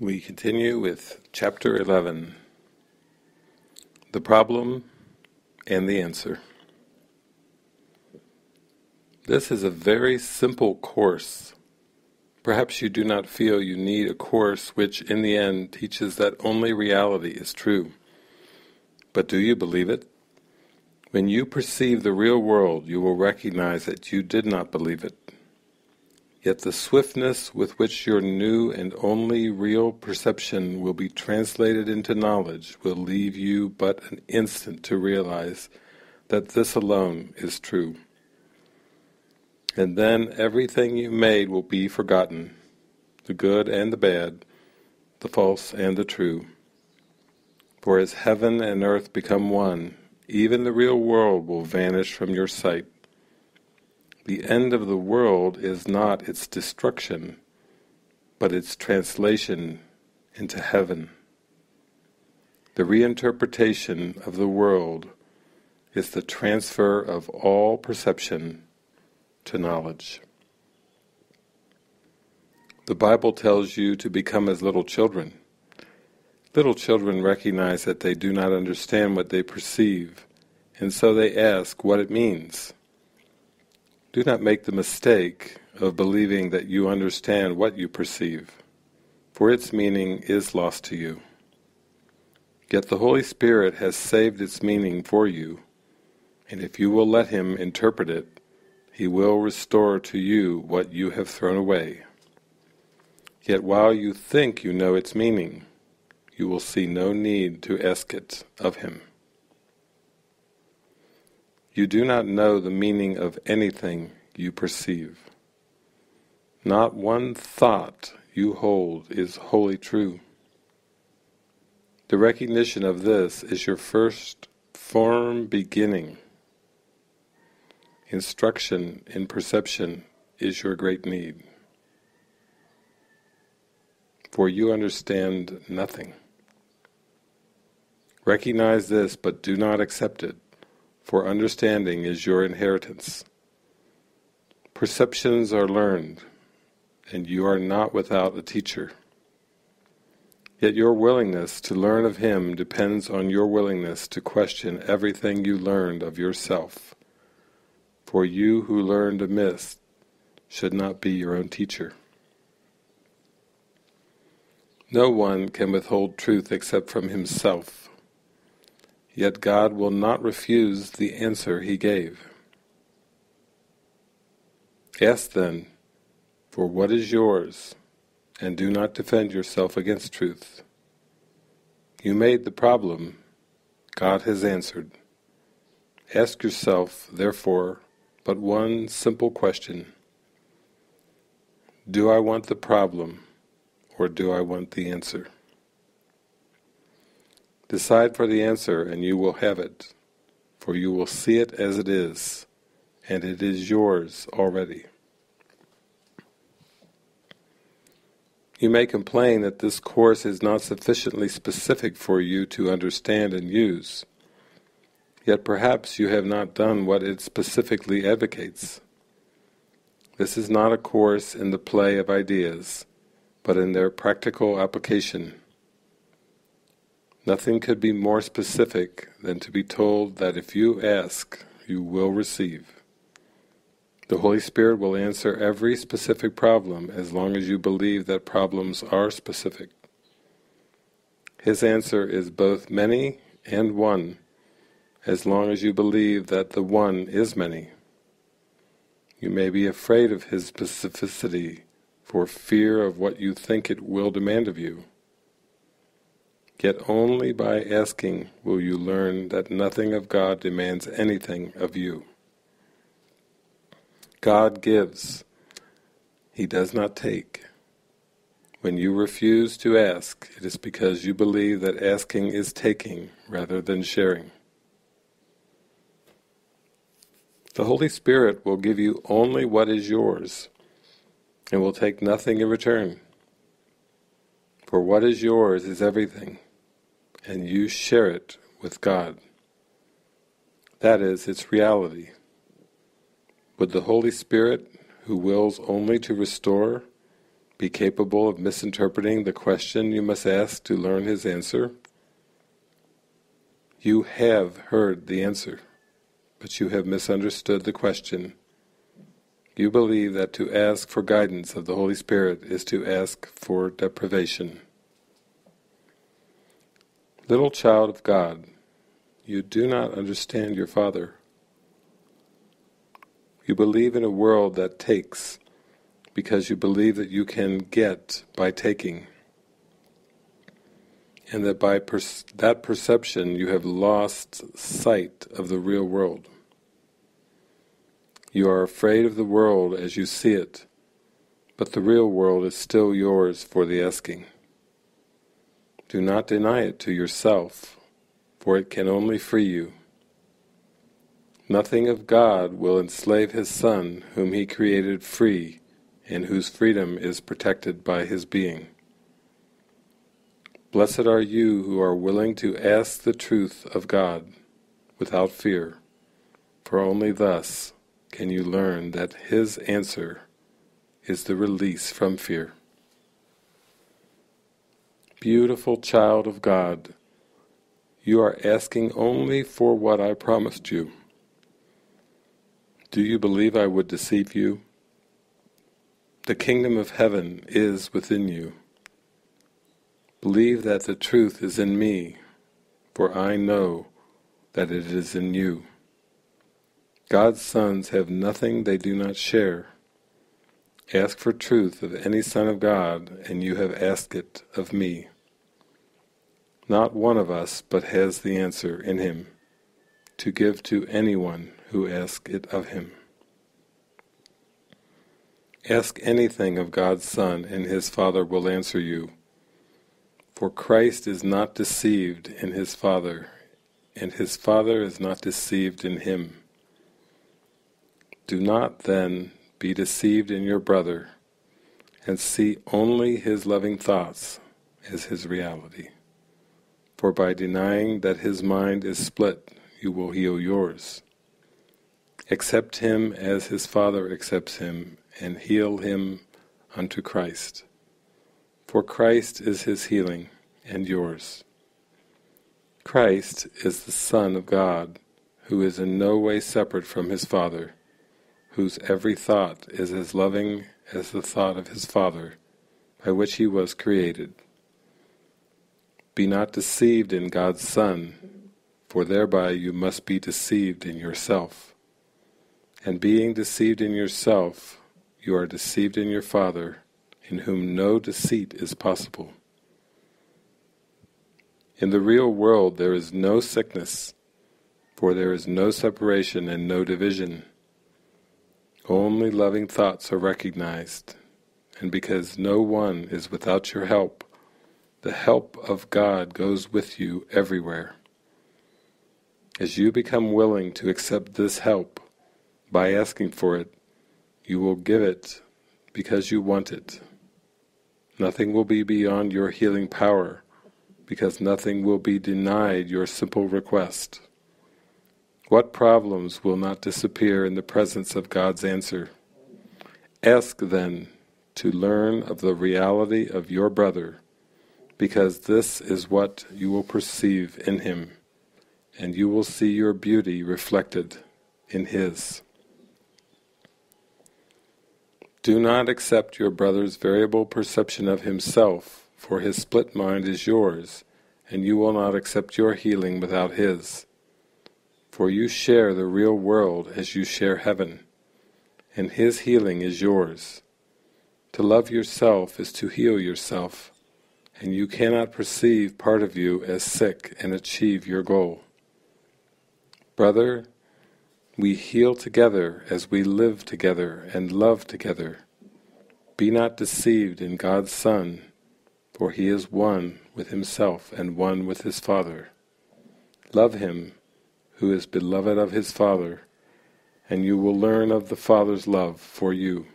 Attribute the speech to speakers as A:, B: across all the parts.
A: We continue with Chapter 11 The Problem and the Answer. This is a very simple course. Perhaps you do not feel you need a course which in the end teaches that only reality is true. But do you believe it? When you perceive the real world you will recognize that you did not believe it. Yet the swiftness with which your new and only real perception will be translated into knowledge will leave you but an instant to realize that this alone is true. And then everything you made will be forgotten, the good and the bad, the false and the true. For as heaven and earth become one, even the real world will vanish from your sight. The end of the world is not its destruction, but its translation into heaven. The reinterpretation of the world is the transfer of all perception to knowledge. The Bible tells you to become as little children. Little children recognize that they do not understand what they perceive, and so they ask what it means. Do not make the mistake of believing that you understand what you perceive, for its meaning is lost to you. Yet the Holy Spirit has saved its meaning for you, and if you will let Him interpret it, He will restore to you what you have thrown away. Yet while you think you know its meaning, you will see no need to ask it of Him. You do not know the meaning of anything you perceive. Not one thought you hold is wholly true. The recognition of this is your first firm beginning. Instruction in perception is your great need. For you understand nothing. Recognize this, but do not accept it for understanding is your inheritance. Perceptions are learned, and you are not without a teacher. Yet your willingness to learn of Him depends on your willingness to question everything you learned of yourself. For you who learned amiss should not be your own teacher. No one can withhold truth except from himself. Yet God will not refuse the answer he gave. Ask then, for what is yours, and do not defend yourself against truth. You made the problem, God has answered. Ask yourself, therefore, but one simple question. Do I want the problem, or do I want the answer? Decide for the answer and you will have it, for you will see it as it is, and it is yours already. You may complain that this course is not sufficiently specific for you to understand and use, yet perhaps you have not done what it specifically advocates. This is not a course in the play of ideas, but in their practical application. Nothing could be more specific than to be told that if you ask, you will receive. The Holy Spirit will answer every specific problem as long as you believe that problems are specific. His answer is both many and one, as long as you believe that the one is many. You may be afraid of his specificity for fear of what you think it will demand of you. Yet only by asking will you learn that nothing of God demands anything of you. God gives, He does not take. When you refuse to ask, it is because you believe that asking is taking rather than sharing. The Holy Spirit will give you only what is yours, and will take nothing in return. For what is yours is everything and you share it with God. That is its reality. Would the Holy Spirit, who wills only to restore, be capable of misinterpreting the question you must ask to learn his answer? You have heard the answer, but you have misunderstood the question. You believe that to ask for guidance of the Holy Spirit is to ask for deprivation. Little child of God, you do not understand your Father. You believe in a world that takes, because you believe that you can get by taking. And that by per that perception you have lost sight of the real world. You are afraid of the world as you see it, but the real world is still yours for the asking. Do not deny it to yourself, for it can only free you. Nothing of God will enslave His Son, whom He created free, and whose freedom is protected by His being. Blessed are you who are willing to ask the truth of God without fear, for only thus can you learn that His answer is the release from fear. Beautiful child of God, you are asking only for what I promised you. Do you believe I would deceive you? The kingdom of heaven is within you. Believe that the truth is in me, for I know that it is in you. God's sons have nothing they do not share. Ask for truth of any son of God, and you have asked it of me. Not one of us but has the answer in him, to give to anyone who asks it of him. Ask anything of God's Son, and his Father will answer you. For Christ is not deceived in his Father, and his Father is not deceived in him. Do not, then, be deceived in your brother, and see only his loving thoughts as his reality. For by denying that his mind is split, you will heal yours. Accept him as his Father accepts him, and heal him unto Christ. For Christ is his healing, and yours. Christ is the Son of God, who is in no way separate from his Father, whose every thought is as loving as the thought of his Father, by which he was created. Be not deceived in God's Son, for thereby you must be deceived in yourself. And being deceived in yourself, you are deceived in your Father, in whom no deceit is possible. In the real world there is no sickness, for there is no separation and no division. Only loving thoughts are recognized, and because no one is without your help, the help of God goes with you everywhere. As you become willing to accept this help by asking for it, you will give it because you want it. Nothing will be beyond your healing power, because nothing will be denied your simple request. What problems will not disappear in the presence of God's answer? Ask then to learn of the reality of your brother, because this is what you will perceive in him, and you will see your beauty reflected in his. Do not accept your brother's variable perception of himself, for his split mind is yours, and you will not accept your healing without his. For you share the real world as you share heaven, and his healing is yours. To love yourself is to heal yourself, and you cannot perceive part of you as sick and achieve your goal. Brother, we heal together as we live together and love together. Be not deceived in God's Son, for He is one with Himself and one with His Father. Love Him, who is beloved of His Father, and you will learn of the Father's love for you.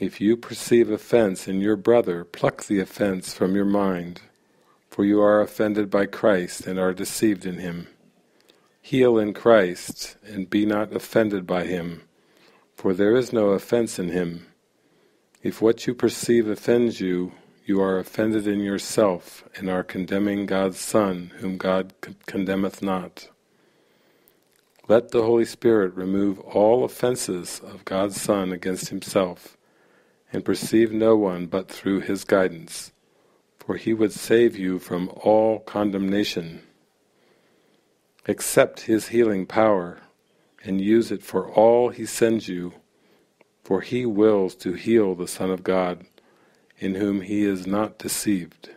A: If you perceive offense in your brother, pluck the offense from your mind, for you are offended by Christ and are deceived in Him. Heal in Christ, and be not offended by him, for there is no offense in him. If what you perceive offends you, you are offended in yourself and are condemning God's Son, whom God condemneth not. Let the Holy Spirit remove all offences of God's Son against himself, and perceive no one but through his guidance, for he would save you from all condemnation. Accept his healing power, and use it for all he sends you, for he wills to heal the Son of God, in whom he is not deceived.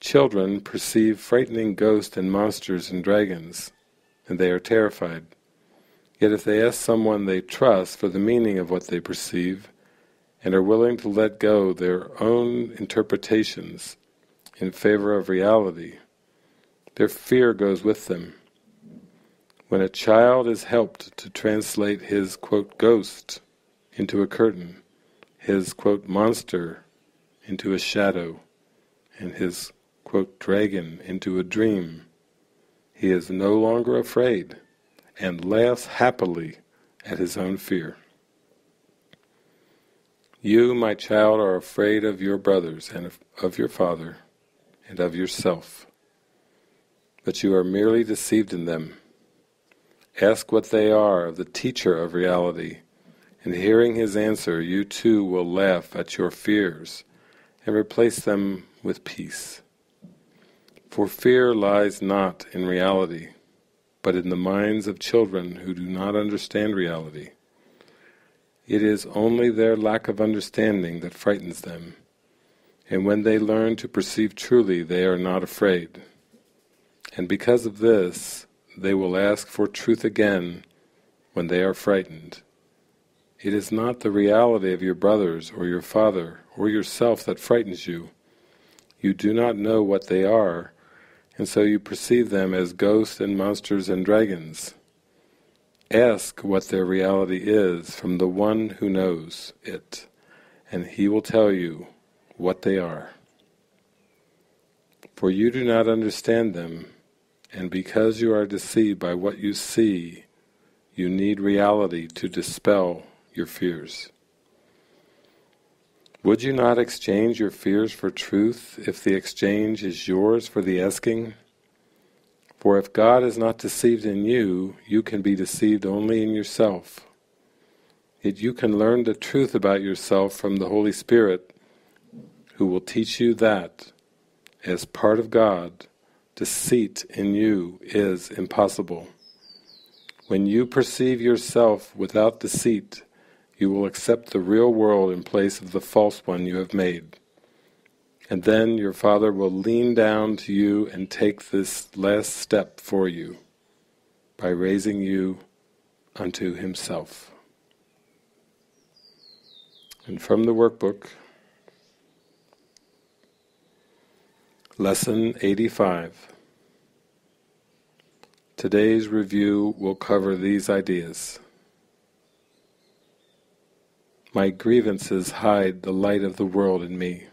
A: Children perceive frightening ghosts and monsters and dragons, and they are terrified. Yet if they ask someone they trust for the meaning of what they perceive, and are willing to let go their own interpretations in favor of reality, their fear goes with them. When a child is helped to translate his quote, ghost into a curtain, his quote, monster into a shadow, and his quote, dragon into a dream, he is no longer afraid and laughs happily at his own fear. You, my child, are afraid of your brothers and of your father and of yourself, but you are merely deceived in them. Ask what they are of the teacher of reality, and hearing his answer you too will laugh at your fears and replace them with peace. For fear lies not in reality, but in the minds of children who do not understand reality. It is only their lack of understanding that frightens them, and when they learn to perceive truly they are not afraid. And because of this, they will ask for truth again when they are frightened. It is not the reality of your brothers or your father or yourself that frightens you. You do not know what they are, and so you perceive them as ghosts and monsters and dragons. Ask what their reality is from the one who knows it, and he will tell you what they are. For you do not understand them, and because you are deceived by what you see, you need reality to dispel your fears. Would you not exchange your fears for truth if the exchange is yours for the asking? For if God is not deceived in you, you can be deceived only in yourself. Yet you can learn the truth about yourself from the Holy Spirit, who will teach you that, as part of God, deceit in you is impossible. When you perceive yourself without deceit, you will accept the real world in place of the false one you have made. And then your Father will lean down to you and take this last step for you by raising you unto Himself. And from the workbook, Lesson 85. Today's review will cover these ideas. My grievances hide the light of the world in me.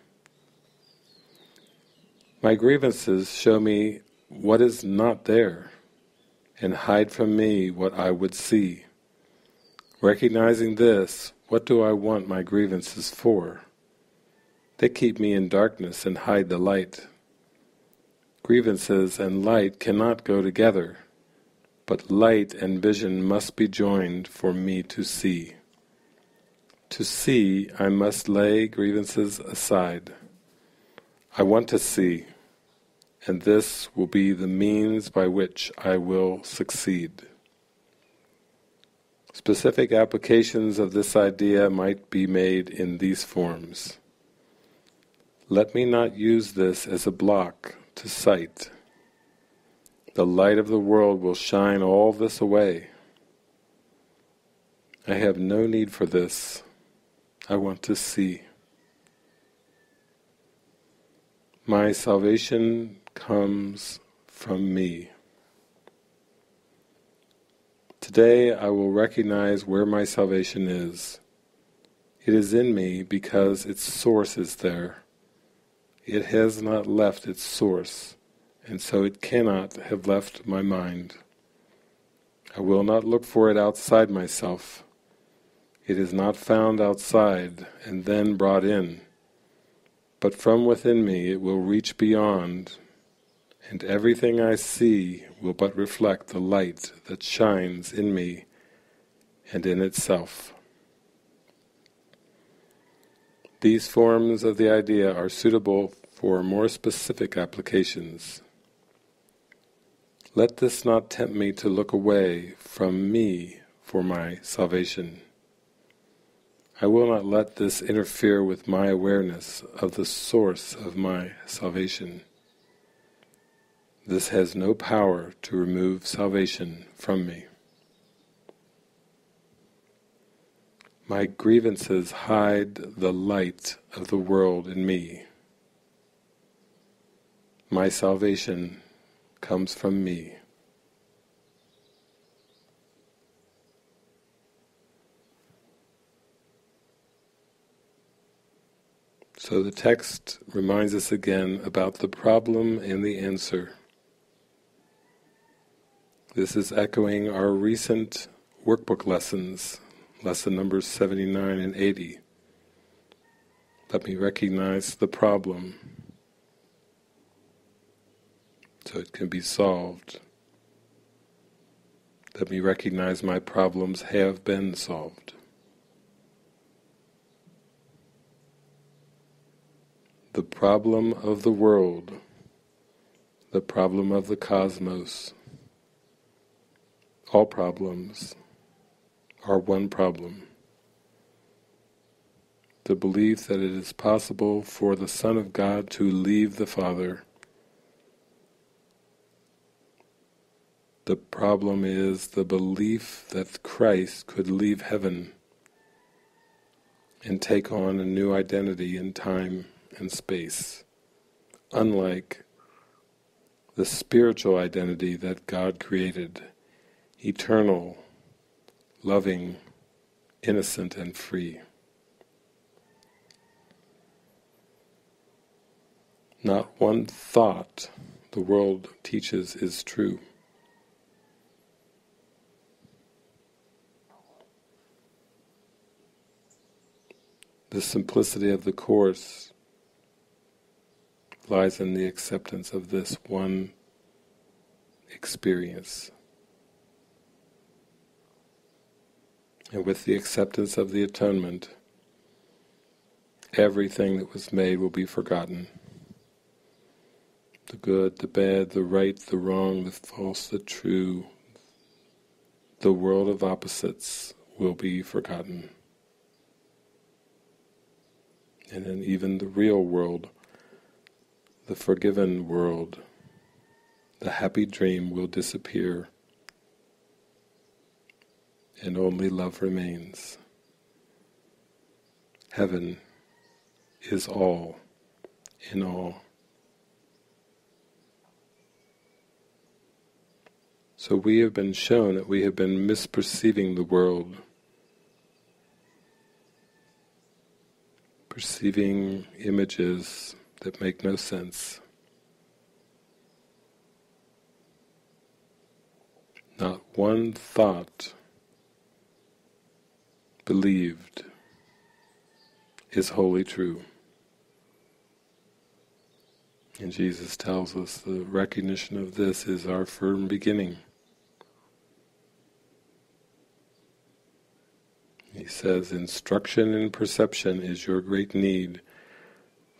A: My grievances show me what is not there, and hide from me what I would see. Recognizing this, what do I want my grievances for? They keep me in darkness and hide the light. Grievances and light cannot go together, but light and vision must be joined for me to see. To see, I must lay grievances aside. I want to see, and this will be the means by which I will succeed. Specific applications of this idea might be made in these forms. Let me not use this as a block to sight. The light of the world will shine all this away. I have no need for this. I want to see. My salvation comes from me. Today I will recognize where my salvation is. It is in me because its source is there. It has not left its source, and so it cannot have left my mind. I will not look for it outside myself. It is not found outside and then brought in, but from within me it will reach beyond, and everything I see will but reflect the light that shines in me and in itself. These forms of the idea are suitable for more specific applications. Let this not tempt me to look away from me for my salvation. I will not let this interfere with my awareness of the source of my salvation. This has no power to remove salvation from me. My grievances hide the light of the world in me. My salvation comes from me. So the text reminds us again about the problem and the answer. This is echoing our recent workbook lessons, lesson numbers 79 and 80. Let me recognize the problem so it can be solved. Let me recognize my problems have been solved. The problem of the world, the problem of the cosmos, all problems are one problem. The belief that it is possible for the Son of God to leave the Father. The problem is the belief that Christ could leave heaven and take on a new identity in time and space, unlike the spiritual identity that God created, eternal, loving, innocent and free. Not one thought the world teaches is true. The simplicity of the Course lies in the acceptance of this one experience. And with the acceptance of the atonement, everything that was made will be forgotten. The good, the bad, the right, the wrong, the false, the true, the world of opposites will be forgotten. And then even the real world the forgiven world, the happy dream will disappear and only love remains. Heaven is all in all. So we have been shown that we have been misperceiving the world, perceiving images that make no sense. Not one thought believed is wholly true. And Jesus tells us the recognition of this is our firm beginning. He says, instruction in perception is your great need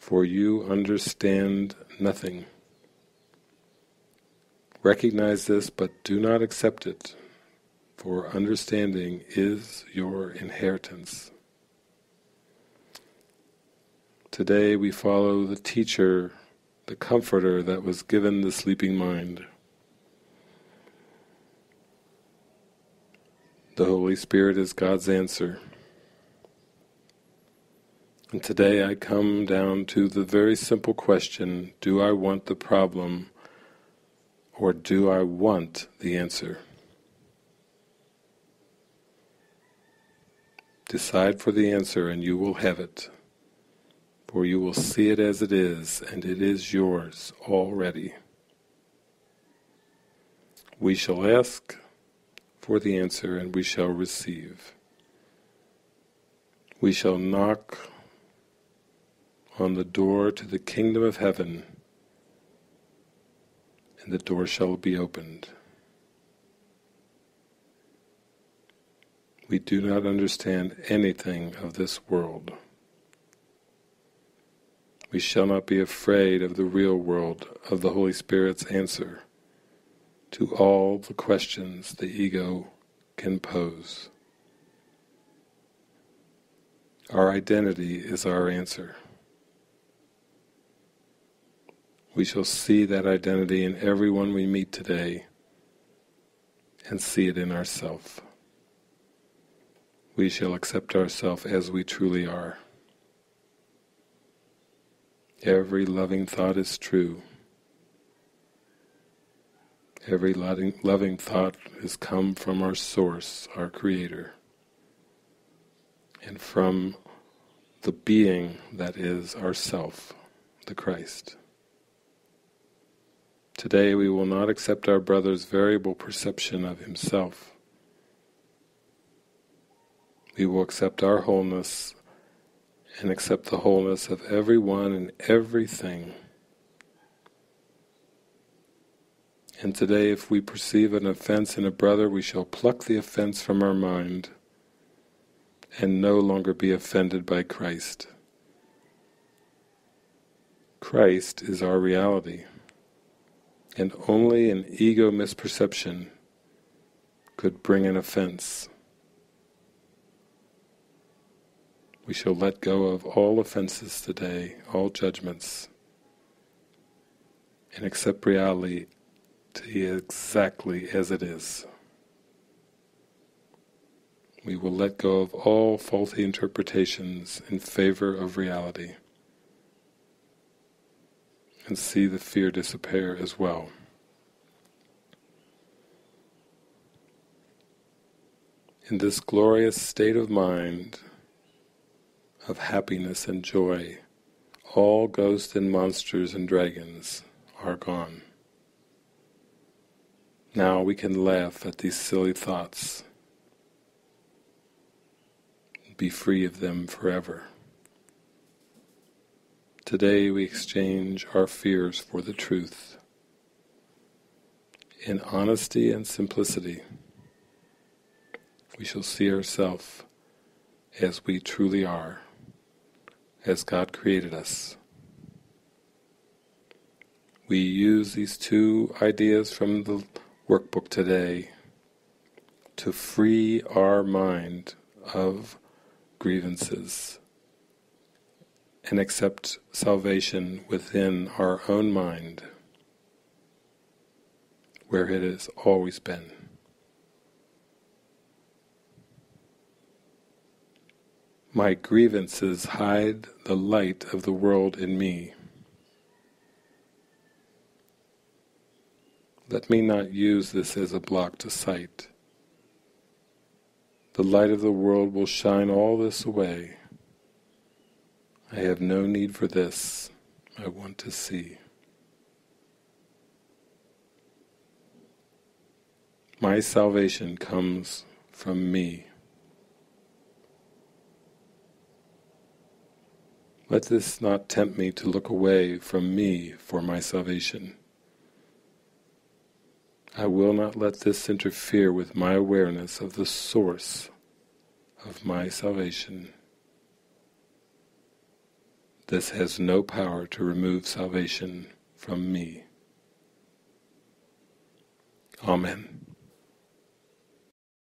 A: for you understand nothing. Recognize this, but do not accept it, for understanding is your inheritance. Today we follow the teacher, the comforter that was given the sleeping mind. The Holy Spirit is God's answer. And today I come down to the very simple question, do I want the problem or do I want the answer? Decide for the answer and you will have it, for you will see it as it is and it is yours already. We shall ask for the answer and we shall receive. we shall knock on the door to the kingdom of heaven, and the door shall be opened. We do not understand anything of this world. We shall not be afraid of the real world, of the Holy Spirit's answer to all the questions the ego can pose. Our identity is our answer. We shall see that identity in everyone we meet today and see it in ourself. We shall accept ourselves as we truly are. Every loving thought is true. Every loving, loving thought has come from our source, our Creator, and from the being that is ourself, the Christ. Today we will not accept our brother's variable perception of himself. We will accept our wholeness and accept the wholeness of everyone and everything. And today if we perceive an offense in a brother, we shall pluck the offense from our mind and no longer be offended by Christ. Christ is our reality, and only an ego misperception could bring an offense. We shall let go of all offenses today, all judgments, and accept reality exactly as it is. We will let go of all faulty interpretations in favor of reality and see the fear disappear as well. In this glorious state of mind, of happiness and joy, all ghosts and monsters and dragons are gone. Now we can laugh at these silly thoughts be free of them forever. Today we exchange our fears for the truth. In honesty and simplicity, we shall see ourselves as we truly are, as God created us. We use these two ideas from the workbook today to free our mind of grievances and accept salvation within our own mind where it has always been. My grievances hide the light of the world in me. Let me not use this as a block to sight. The light of the world will shine all this away. I have no need for this. I want to see. My salvation comes from me. Let this not tempt me to look away from me for my salvation. I will not let this interfere with my awareness of the source of my salvation. This has no power to remove salvation from me. Amen.